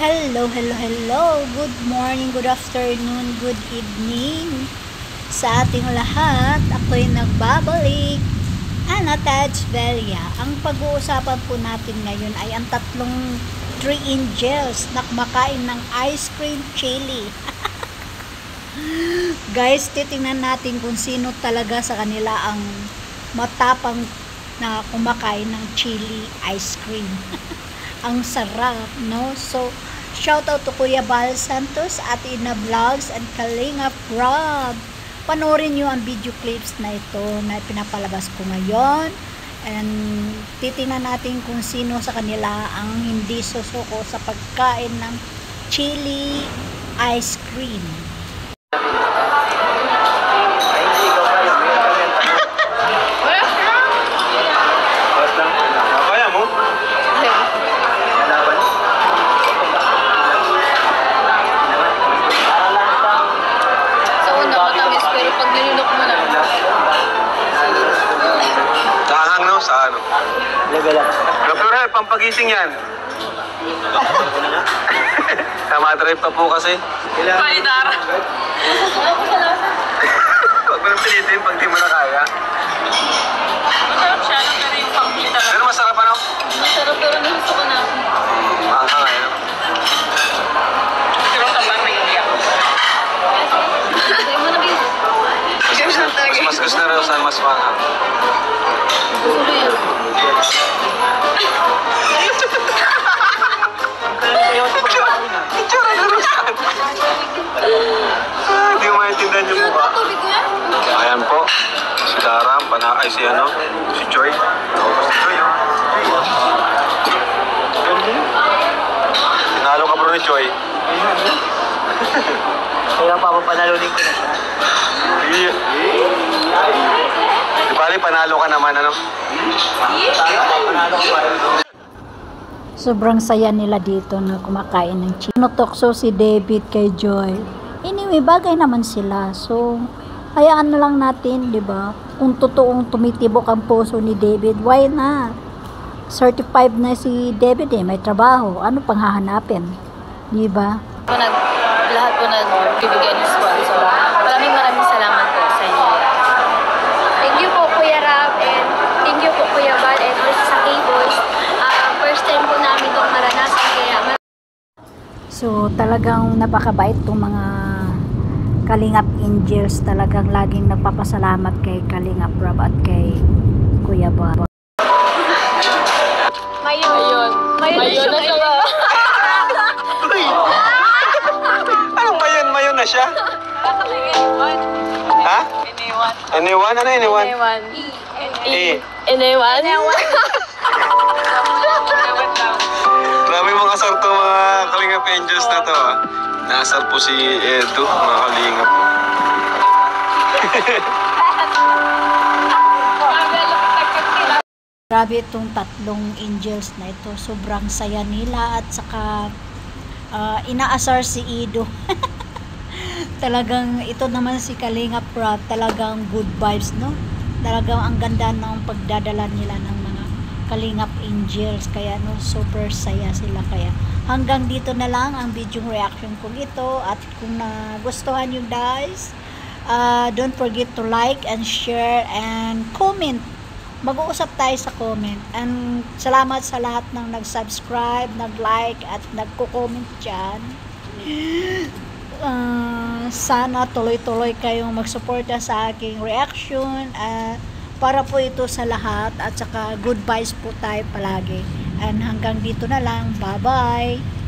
Hello, hello, hello. Good morning, good afternoon, good evening sa ating lahat. Ako'y nagbabalik. Ana Taj Velia. Ang pag-uusapan po natin ngayon ay ang tatlong three angels na kumakain ng ice cream chili. Guys, titingnan natin kung sino talaga sa kanila ang matapang na kumakain ng chili ice cream. ang sarap, no? So, shout out to Kuya Bal Santos, at Ina Vlogs, and Kalinga Prab. Panoorin nyo ang video clips na ito na pinapalabas ko ngayon. And titingnan natin kung sino sa kanila ang hindi susuko sa pagkain ng chili ice cream. Sa ano? Level up. Dr. Hel, pampagising yan. Namadrive pa po kasi. Palidara. Huwag mo nang pilitin pag di mo na kaya. Masarap siya lang, pero yung pang talaga. Pero masarap ano? Masarap, pero nahiso ko na. Eh. no? Hindi mo na bis. Mas, mas gusto na rin saan mas maanghang. Gusto ay si ano, si Joy. Po si Joy, oh. Tinalo ka bro ni Joy. Kaya papapanalunin ko na siya. Iya. Di bali, panalo ka naman, ano? Panalo ko pa. Sobrang saya nila dito na kumakain ng chili. Notokso si David kay Joy. Anyway, bagay naman sila. So, hayaan na lang natin, di ba? Kung totoong tumitibok ang puso ni David, why not? Certified na si David eh, may trabaho. Ano pang hahanapin? Di ba? Nag, lahat po nagbibigay ng sponsor. Maraming maraming salamat po sa inyo. Thank you po Kuya Rab and thank you po Kuya Val and also sa K-Boys. Ah, first time po namin itong maranasan kaya So, talagang napakabait itong mga Kalingap Angels. Talagang laging nagpapasalamat kay Kalingap Rob at kay Kuya Bob. Mayon. Ayun. Mayon, Ayun na siya. Anong mayon-mayon na siya? Ha? Iniwan. Anyone? Ano anyone? Iniwan. Eh. Iniwan. Grabe mga sarto mga Kalingap Angels na to ah. Nasar po si Edo, mga Kalingap. Grabe itong tatlong angels na ito. Sobrang saya nila at saka ah, inaasar si Ido. talagang ito naman si Kalinga Prab, talagang good vibes, no? Talagang ang ganda ng pagdadala nila ng mga Kalingap Angels. Kaya no, super saya sila. Kaya hanggang dito na lang ang video reaction kong ito. At kung nagustuhan nyo guys, ah, don't forget to like and share and comment mag-uusap tayo sa comment. And salamat sa lahat ng nag-subscribe, nag-like, at nagko-comment dyan. Ah, sana tuloy-tuloy kayong magsuporta sa aking reaction. ah, para po ito sa lahat at saka good vibes po tayo palagi. And hanggang dito na lang. Bye-bye!